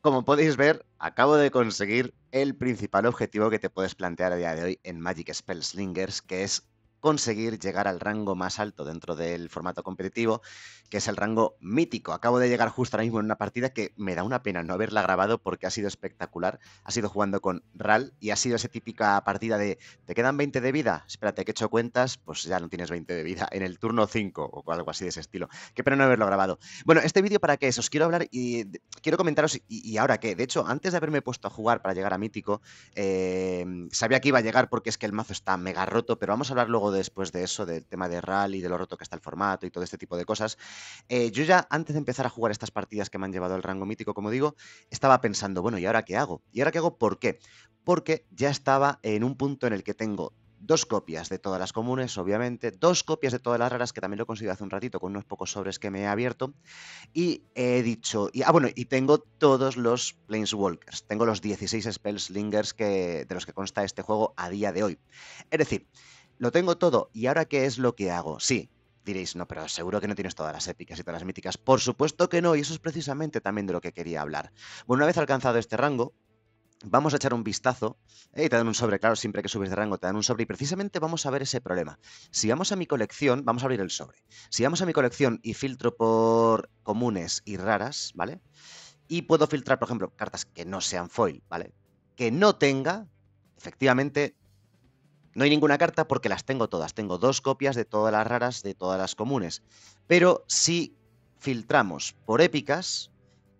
como podéis ver, acabo de conseguir el principal objetivo que te puedes plantear a día de hoy en Magic Spell Slingers, que es conseguir llegar al rango más alto dentro del formato competitivo, que es el rango mítico. Acabo de llegar justo ahora mismo en una partida que me da una pena no haberla grabado porque ha sido espectacular. Ha sido jugando con RAL y ha sido esa típica partida de ¿te quedan 20 de vida? Espérate, que he hecho cuentas, pues ya no tienes 20 de vida en el turno 5 o algo así de ese estilo. Qué pena no haberlo grabado. Bueno, este vídeo para qué es? Os quiero hablar y quiero comentaros y, ahora qué. De hecho, antes de haberme puesto a jugar para llegar a mítico, eh, sabía que iba a llegar porque es que el mazo está mega roto, pero vamos a hablar luego después de eso, del tema de rally, de lo roto que está el formato y todo este tipo de cosas. Eh, yo ya antes de empezar a jugar estas partidas que me han llevado al rango mítico, como digo, estaba pensando, bueno, ¿y ahora qué hago? ¿Y ahora qué hago? ¿Por qué? Porque ya estaba en un punto en el que tengo dos copias de todas las comunes, obviamente, dos copias de todas las raras, que también lo he conseguido hace un ratito con unos pocos sobres que me he abierto, y he dicho, ah, bueno, y tengo todos los Planeswalkers, tengo los 16 Spellslingers que, de los que consta este juego a día de hoy. Es decir, lo tengo todo. ¿Y ahora qué es lo que hago? Sí, diréis, no, pero seguro que no tienes todas las épicas y todas las míticas. Por supuesto que no, y eso es precisamente también de lo que quería hablar. Bueno, una vez alcanzado este rango, vamos a echar un vistazo. Eh, y te dan un sobre, claro, siempre que subes de rango te dan un sobre. Y precisamente vamos a ver ese problema. Si vamos a mi colección, vamos a abrir el sobre. Si vamos a mi colección y filtro por comunes y raras, ¿vale? Y puedo filtrar, por ejemplo, cartas que no sean foil, ¿vale? Que no tenga, efectivamente, no hay ninguna carta porque las tengo todas. Tengo dos copias de todas las raras, de todas las comunes. Pero si filtramos por épicas,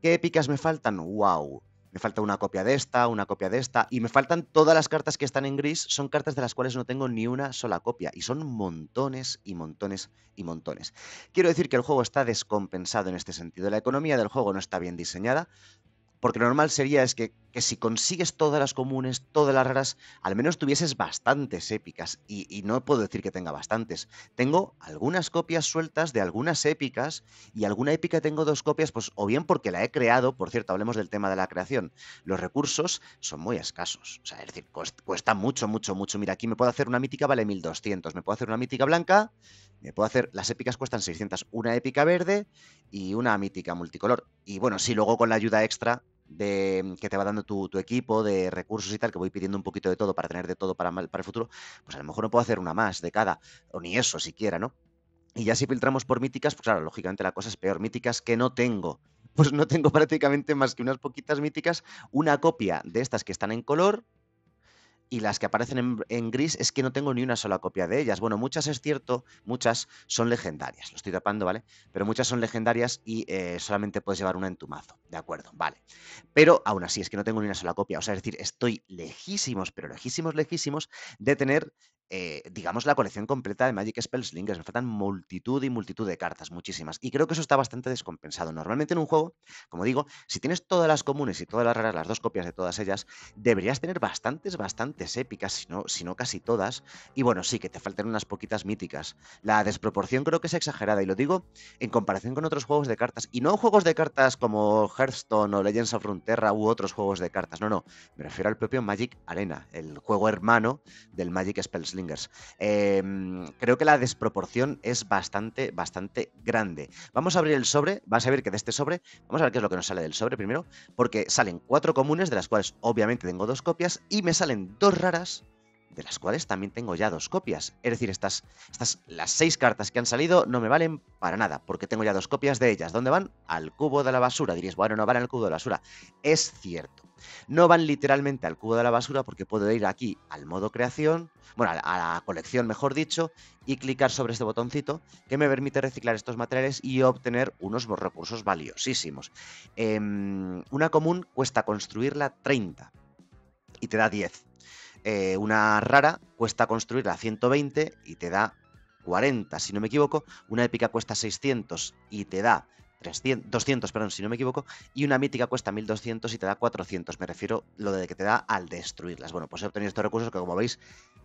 ¿qué épicas me faltan? ¡Wow! Me falta una copia de esta, una copia de esta, y me faltan todas las cartas que están en gris, son cartas de las cuales no tengo ni una sola copia, y son montones y montones y montones. Quiero decir que el juego está descompensado en este sentido. La economía del juego no está bien diseñada, porque lo normal sería es que, si consigues todas las comunes, todas las raras, al menos tuvieses bastantes épicas. Y, no puedo decir que tenga bastantes. Tengo algunas copias sueltas de algunas épicas y alguna épica tengo dos copias, pues o bien porque la he creado, por cierto, hablemos del tema de la creación. Los recursos son muy escasos. O sea, es decir, cuesta mucho, mucho, mucho. Mira, aquí me puedo hacer una mítica, vale 1200. Me puedo hacer una mítica blanca, me puedo hacer, las épicas cuestan 600. Una épica verde y una mítica multicolor. Y bueno, si luego con la ayuda extra de, que te va dando tu, equipo, de recursos y tal, que voy pidiendo un poquito de todo para tener de todo para, para el futuro, pues a lo mejor no puedo hacer una más de cada, o ni eso siquiera, ¿no? Y ya si filtramos por míticas, pues claro, lógicamente la cosa es peor. Míticas que no tengo. Pues no tengo prácticamente más que unas poquitas míticas, una copia de estas que están en color, y las que aparecen en, gris es que no tengo ni una sola copia de ellas. Bueno, muchas es cierto, muchas son legendarias, lo estoy tapando, ¿vale? Pero muchas son legendarias y eh, solamente puedes llevar una en tu mazo, ¿de acuerdo? Vale. Pero aún así es que no tengo ni una sola copia, o sea, es decir, estoy lejísimos, pero lejísimos, lejísimos de tener eh, digamos, la colección completa de Magic Spellslingers. Me faltan multitud y multitud de cartas, muchísimas. Y creo que eso está bastante descompensado. Normalmente en un juego, como digo, si tienes todas las comunes y todas las raras, las dos copias de todas ellas, deberías tener bastantes, bastantes épicas, si no, si no casi todas. Y bueno, sí, que te faltan unas poquitas míticas. La desproporción creo que es exagerada, y lo digo en comparación con otros juegos de cartas. Y no juegos de cartas como Hearthstone o Legends of Runeterra u otros juegos de cartas. No, no. Me refiero al propio Magic Arena, el juego hermano del Magic Spellslingers Em, creo que la desproporción es bastante, bastante grande. Vamos a abrir el sobre, vas a ver que de este sobre, vamos a ver qué es lo que nos sale del sobre primero, porque salen cuatro comunes, de las cuales obviamente tengo dos copias, y me salen dos raras de las cuales también tengo ya dos copias. Es decir, estas, estas, las seis cartas que han salido no me valen para nada, porque tengo ya dos copias de ellas. ¿Dónde van? Al cubo de la basura. Diréis, bueno, no van al cubo de la basura. Es cierto. No van literalmente al cubo de la basura porque puedo ir aquí al modo creación, bueno, a la colección mejor dicho, y clicar sobre este botoncito que me permite reciclar estos materiales y obtener unos recursos valiosísimos. Em, una común cuesta construirla 30 y te da 10. Eh, una rara cuesta construirla 120 y te da 40, si no me equivoco. Una épica cuesta 600 y te da 300, 200, perdón, si no me equivoco. Y una mítica cuesta 1200 y te da 400. Me refiero lo de que te da al destruirlas. Bueno, pues he obtenido estos recursos que, como veis,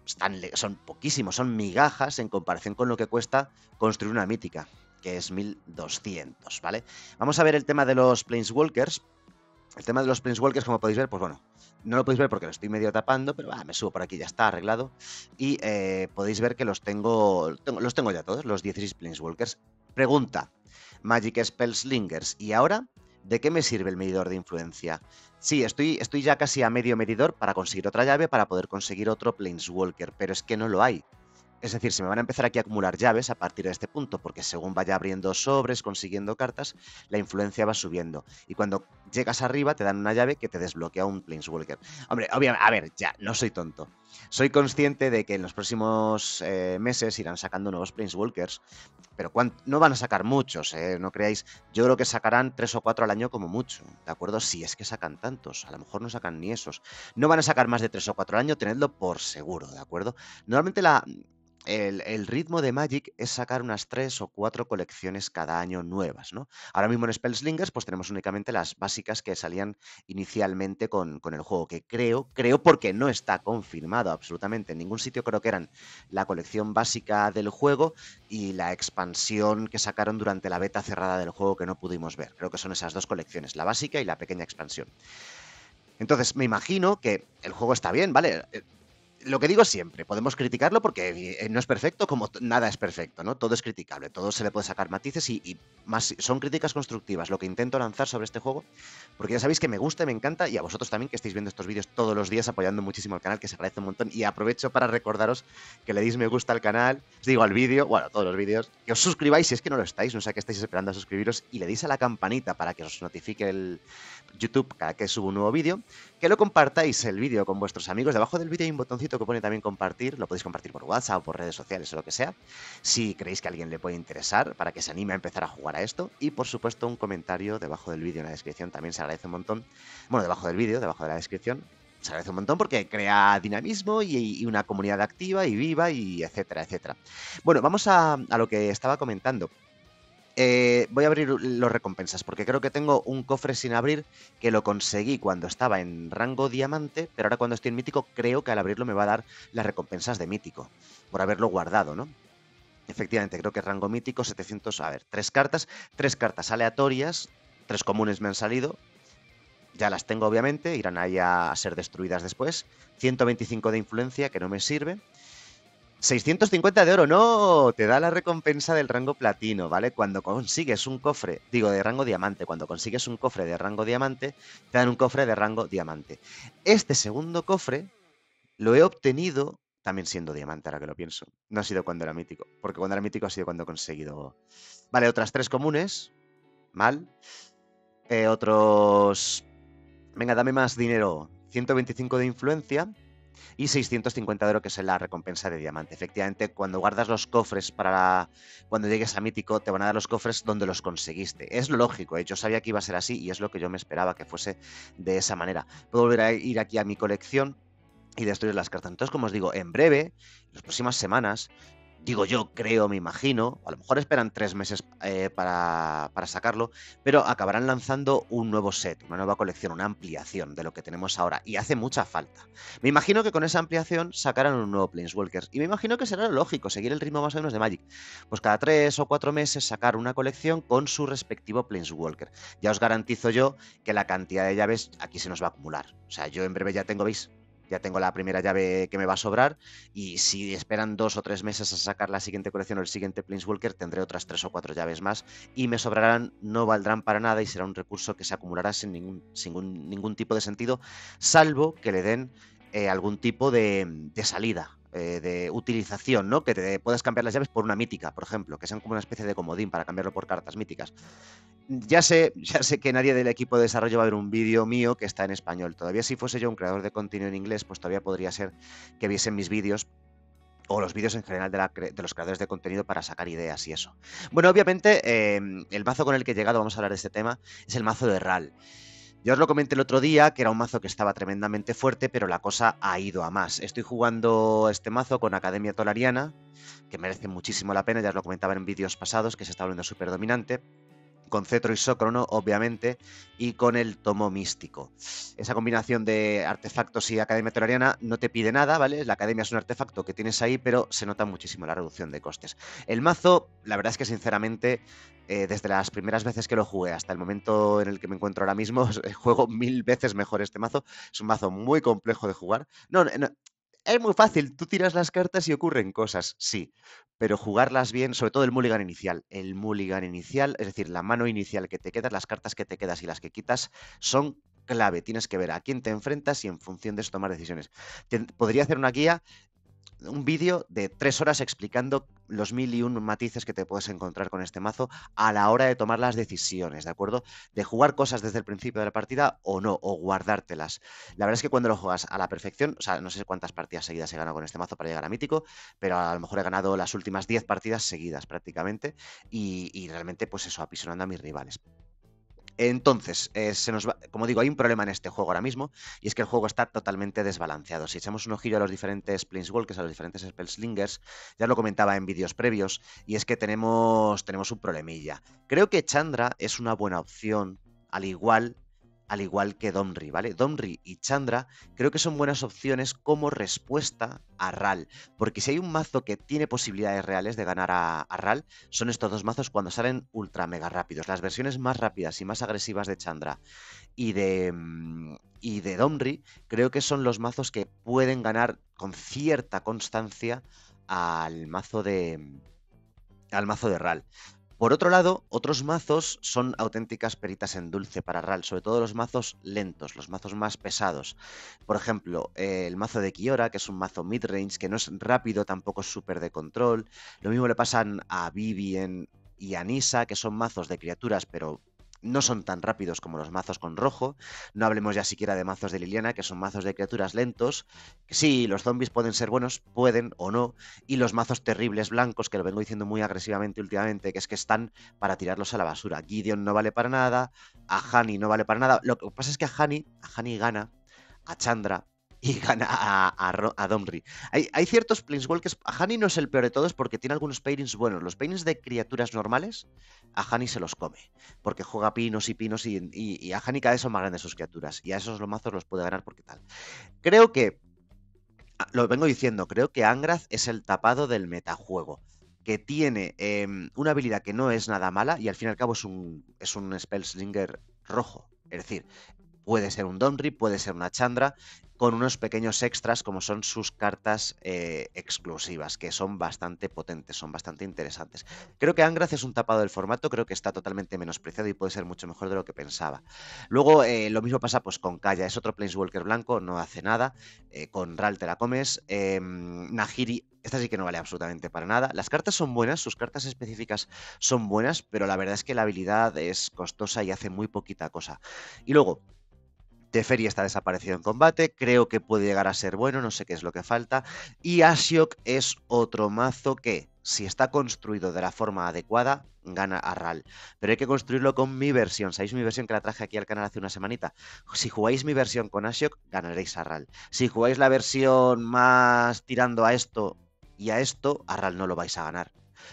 están, son poquísimos, son migajas en comparación con lo que cuesta construir una mítica, que es 1200, ¿vale? Vamos a ver el tema de los Planeswalkers. El tema de los Planeswalkers, como podéis ver, pues bueno, no lo podéis ver porque lo estoy medio tapando, pero me subo por aquí, ya está arreglado. Y eh, podéis ver que los tengo, los tengo ya todos, los 16 Planeswalkers. Pregunta, Magic Spell Slingers. ¿Y ahora ¿De qué me sirve el medidor de influencia? Sí, estoy, estoy ya casi a medio medidor para conseguir otra llave, para poder conseguir otro Planeswalker, pero es que no lo hay. Es decir, se me van a empezar aquí a acumular llaves a partir de este punto, porque según vaya abriendo sobres, consiguiendo cartas, la influencia va subiendo. Y cuando llegas arriba te dan una llave que te desbloquea un Planeswalker. Hombre, obviamente, a ver, ya, no soy tonto. Soy consciente de que en los próximos eh, meses irán sacando nuevos Planeswalkers, pero no van a sacar muchos, eh, no creáis. Yo creo que sacarán tres o cuatro al año como mucho, ¿de acuerdo? Si es que sacan tantos, a lo mejor no sacan ni esos. No van a sacar más de tres o cuatro al año, tenedlo por seguro, ¿de acuerdo? Normalmente la, el, ritmo de Magic es sacar unas tres o cuatro colecciones cada año nuevas, ¿no? Ahora mismo en Spellslingers pues tenemos únicamente las básicas que salían inicialmente con, con, el juego, que creo, creo porque no está confirmado absolutamente en ningún sitio, creo que eran la colección básica del juego y la expansión que sacaron durante la beta cerrada del juego que no pudimos ver. Creo que son esas dos colecciones, la básica y la pequeña expansión. Entonces, me imagino que el juego está bien, ¿vale? Lo que digo siempre, podemos criticarlo porque eh, no es perfecto como nada es perfecto, ¿no? Todo es criticable, todo se le puede sacar matices y, más son críticas constructivas lo que intento lanzar sobre este juego, porque ya sabéis que me gusta y me encanta y a vosotros también que estáis viendo estos vídeos todos los días apoyando muchísimo al canal, que se agradece un montón y aprovecho para recordaros que le deis me gusta al canal, os digo al vídeo, bueno, todos los vídeos, que os suscribáis si es que no lo estáis, no sé qué estáis esperando a suscribiros y le deis a la campanita para que os notifique el YouTube cada que subo un nuevo vídeo, que lo compartáis el vídeo con vuestros amigos, debajo del vídeo hay un botoncito que pone también compartir, lo podéis compartir por WhatsApp o por redes sociales o lo que sea, si creéis que a alguien le puede interesar para que se anime a empezar a jugar a esto. Y por supuesto un comentario debajo del vídeo en la descripción también se agradece un montón. Bueno, debajo del vídeo, debajo de la descripción, se agradece un montón porque crea dinamismo y, una comunidad activa y viva y etcétera, etcétera. Bueno, vamos a, a lo que estaba comentando. Eh, voy a abrir los recompensas porque creo que tengo un cofre sin abrir que lo conseguí cuando estaba en rango diamante, pero ahora cuando estoy en mítico creo que al abrirlo me va a dar las recompensas de mítico por haberlo guardado, ¿no? Efectivamente, creo que rango mítico 700, a ver, tres cartas, tres cartas aleatorias, tres comunes me han salido, ya las tengo obviamente, irán ahí a ser destruidas después, 125 de influencia que no me sirve, 650 de oro, no, te da la recompensa del rango platino, ¿vale? Cuando consigues un cofre, digo de rango diamante, cuando consigues un cofre de rango diamante, te dan un cofre de rango diamante. Este segundo cofre lo he obtenido también siendo diamante, ahora que lo pienso. No ha sido cuando era mítico, porque cuando era mítico ha sido cuando he conseguido... Vale, otras tres comunes, mal. Eh, otros... Venga, dame más dinero. 125 de influencia y 650 de oro, que es la recompensa de diamante. Efectivamente, cuando guardas los cofres para cuando llegues a mítico, te van a dar los cofres donde los conseguiste. Es lo lógico, ¿eh? yo sabía que iba a ser así y es lo que yo me esperaba que fuese de esa manera. Puedo volver a ir aquí a mi colección y destruir las cartas. Entonces, como os digo, en breve, en las próximas semanas, digo yo, creo, me imagino, a lo mejor esperan tres meses eh, para, sacarlo, pero acabarán lanzando un nuevo set, una nueva colección, una ampliación de lo que tenemos ahora, y hace mucha falta. Me imagino que con esa ampliación sacarán un nuevo Planeswalker, y me imagino que será lógico, seguir el ritmo más o menos de Magic. Pues cada tres o cuatro meses sacar una colección con su respectivo Planeswalker. Ya os garantizo yo que la cantidad de llaves aquí se nos va a acumular. O sea, yo en breve ya tengo, ¿veis? Ya tengo la primera llave que me va a sobrar y si esperan dos o tres meses a sacar la siguiente colección o el siguiente Planeswalker tendré otras tres o cuatro llaves más y me sobrarán, no valdrán para nada y será un recurso que se acumulará sin ningún, sin ningún tipo de sentido, salvo que le den eh, algún tipo de, salida eh, de utilización, ¿no? Que te puedas cambiar las llaves por una mítica, por ejemplo, que sean como una especie de comodín para cambiarlo por cartas míticas. Ya sé, ya sé que nadie del equipo de desarrollo va a ver un vídeo mío que está en español. Todavía si fuese yo un creador de contenido en inglés, pues todavía podría ser que viesen mis vídeos o los vídeos en general de, los creadores de contenido para sacar ideas y eso. Bueno, obviamente, em, el mazo con el que he llegado, vamos a hablar de este tema, es el mazo de RAL. Yo os lo comenté el otro día, que era un mazo que estaba tremendamente fuerte, pero la cosa ha ido a más. Estoy jugando este mazo con Academia Tolariana, que merece muchísimo la pena, ya os lo comentaba en vídeos pasados, que se está volviendo súper dominante con cetro isócrono, obviamente, y con el tomo místico. Esa combinación de artefactos y academia terrariana no te pide nada, ¿vale? La academia es un artefacto que tienes ahí, pero se nota muchísimo la reducción de costes. El mazo, la verdad es que sinceramente, eh, desde las primeras veces que lo jugué hasta el momento en el que me encuentro ahora mismo, juego mil veces mejor este mazo. Es un mazo muy complejo de jugar. No, no es muy fácil, tú tiras las cartas y ocurren cosas, sí, pero jugarlas bien, sobre todo el mulligan inicial. El mulligan inicial, es decir, la mano inicial que te quedas, las cartas que te quedas y las que quitas, son clave. Tienes que ver a quién te enfrentas y en función de eso tomar decisiones. podría hacer una guía un vídeo de tres horas explicando los mil y un matices que te puedes encontrar con este mazo a la hora de tomar las decisiones, ¿de acuerdo? De jugar cosas desde el principio de la partida o no, o guardártelas. La verdad es que cuando lo juegas a la perfección, o sea, no sé cuántas partidas seguidas he ganado con este mazo para llegar a mítico, pero a lo mejor he ganado las últimas 10 partidas seguidas prácticamente y, y realmente pues eso, apisonando a mis rivales. Entonces, eh, se nos va, como digo, hay un problema en este juego ahora mismo, y es que el juego está totalmente desbalanceado. Si echamos un ojillo a los diferentes Planeswalkers, a los diferentes Spellslingers, ya lo comentaba en vídeos previos, y es que tenemos, tenemos un problemilla. Creo que Chandra es una buena opción, al igual al igual que Domri, ¿vale? Domri y Chandra creo que son buenas opciones como respuesta a Ral, porque si hay un mazo que tiene posibilidades reales de ganar a, Ral, son estos dos mazos cuando salen ultra mega rápidos. Las versiones más rápidas y más agresivas de Chandra y de, mm, y de Domri creo que son los mazos que pueden ganar con cierta constancia al mazo de al mazo de Ral. Por otro lado, otros mazos son auténticas peritas en dulce para RAL, sobre todo los mazos lentos, los mazos más pesados. Por ejemplo, el mazo de Kiora, que es un mazo midrange, que no es rápido, tampoco es súper de control. Lo mismo le pasan a Vivien y a Nisa, que son mazos de criaturas, pero no son tan rápidos como los mazos con rojo. No hablemos ya siquiera de mazos de Liliana, que son mazos de criaturas lentos. Sí, los zombies pueden ser buenos, pueden o no. Y los mazos terribles blancos, que lo vengo diciendo muy agresivamente últimamente, que es que están para tirarlos a la basura. Gideon no vale para nada, a Hani no vale para nada. Lo que pasa es que a Hani, a Hani gana, a Chandra y gana a, Domri. Hay, hay, ciertos Planeswalkers. A Hani no es el peor de todos porque tiene algunos pairings buenos. Los pairings de criaturas normales, a Hani se los come. Porque juega pinos y pinos y, a Hani cada vez son más grandes sus criaturas. Y a esos los mazos los puede ganar porque tal. Creo que. Ah, lo vengo diciendo, creo que Angrath es el tapado del metajuego que tiene em, una habilidad que no es nada mala y al fin y al cabo es un, es un Spellslinger rojo. Es decir, puede ser un Donry, puede ser una Chandra, con unos pequeños extras como son sus cartas eh, exclusivas, que son bastante potentes, son bastante interesantes. Creo que Angrath es un tapado del formato, creo que está totalmente menospreciado y puede ser mucho mejor de lo que pensaba. Luego, eh, lo mismo pasa pues con Kaya, es otro Planeswalker blanco, no hace nada, eh, con Ral te la comes, em, Nahiri esta sí que no vale absolutamente para nada. Las cartas son buenas, sus cartas específicas son buenas, pero la verdad es que la habilidad es costosa y hace muy poquita cosa. Y luego, Teferi está desaparecido en combate, creo que puede llegar a ser bueno, no sé qué es lo que falta. Y Ashiok es otro mazo que, si está construido de la forma adecuada, gana a RAL. Pero hay que construirlo con mi versión. ¿Sabéis mi versión que la traje aquí al canal hace una semanita? Si jugáis mi versión con Ashiok, ganaréis a RAL. Si jugáis la versión más tirando a esto y a esto, a RAL no lo vais a ganar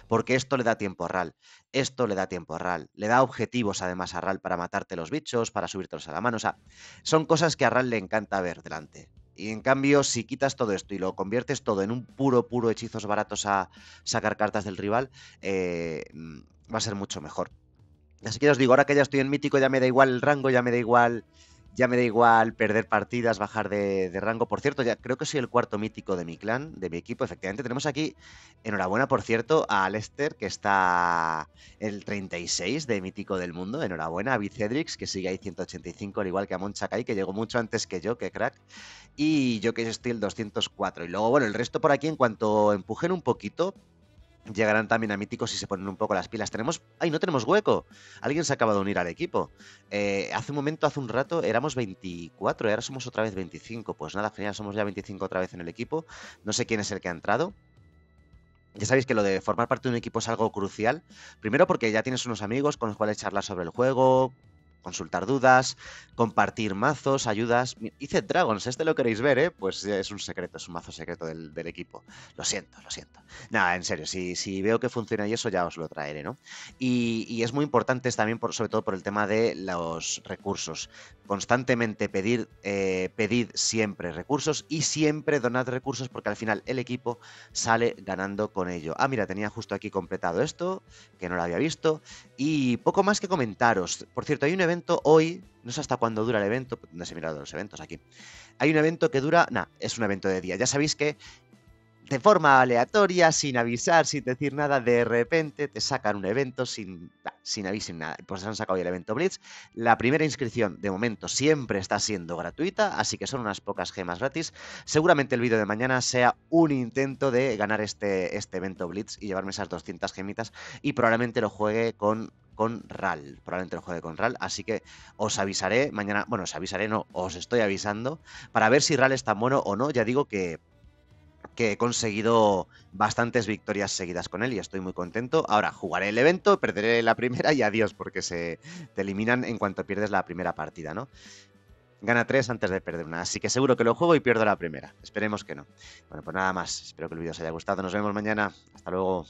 porque esto le da tiempo a RAL. Esto le da tiempo a RAL. Le da objetivos además a RAL para matarte los bichos, para subírtelos a la mano. O sea, son cosas que a RAL le encanta ver delante. Y en cambio, si quitas todo esto y lo conviertes todo en un puro, puro hechizos baratos a sacar cartas del rival, eh, va a ser mucho mejor. Así que os digo, ahora que ya estoy en mítico, ya me da igual el rango, ya me da igual ya me da igual perder partidas, bajar de, rango. Por cierto, ya creo que soy el cuarto mítico de mi clan, de mi equipo. Efectivamente, tenemos aquí, enhorabuena, por cierto, a Lester, que está el 36 de mítico del mundo. Enhorabuena a Vicedrix, que sigue ahí 185, al igual que a Monchakai, que llegó mucho antes que yo, que crack. Y yo que estoy el 204. Y luego, bueno, el resto por aquí, en cuanto empujen un poquito, llegarán también a míticos si se ponen un poco las pilas. Tenemos. ¡Ay, no tenemos hueco! Alguien se acaba de unir al equipo. Eh, hace un momento, hace un rato, éramos 24 y ahora somos otra vez 25. Pues nada, genial, somos ya 25 otra vez en el equipo. No sé quién es el que ha entrado. Ya sabéis que lo de formar parte de un equipo es algo crucial. Primero porque ya tienes unos amigos con los cuales charlar sobre el juego, consultar dudas, compartir mazos, ayudas. Hice Dragons, este lo queréis ver, ¿eh? Pues es un secreto, es un mazo secreto del, equipo. Lo siento, lo siento. Nada, en serio, si, si, veo que funciona y eso ya os lo traeré, ¿no? Y, es muy importante también, por, sobre todo por el tema de los recursos. Constantemente pedir, eh, pedid siempre recursos y siempre donad recursos porque al final el equipo sale ganando con ello. Ah, mira, tenía justo aquí completado esto, que no lo había visto. Y poco más que comentaros. Por cierto, hay un evento hoy no sé hasta cuándo dura el evento, no sé mirado los eventos aquí. Hay un evento que dura, nah, es un evento de día. Ya sabéis que de forma aleatoria, sin avisar, sin decir nada, de repente te sacan un evento sin, sin aviso, nada. Pues han sacado el evento Blitz. La primera inscripción, de momento, siempre está siendo gratuita, así que son unas pocas gemas gratis. Seguramente el vídeo de mañana sea un intento de ganar este, este evento Blitz y llevarme esas 200 gemitas y probablemente lo juegue con con RAL. Probablemente lo juegue con RAL. Así que os avisaré mañana. Bueno, os avisaré, no, os estoy avisando. Para ver si RAL es tan bueno o no. Ya digo que que he conseguido bastantes victorias seguidas con él y estoy muy contento. Ahora jugaré el evento, perderé la primera y adiós, porque se te eliminan en cuanto pierdes la primera partida, ¿no? Gana tres antes de perder una, así que seguro que lo juego y pierdo la primera. Esperemos que no. Bueno, pues nada más. Espero que el vídeo os haya gustado. Nos vemos mañana. Hasta luego.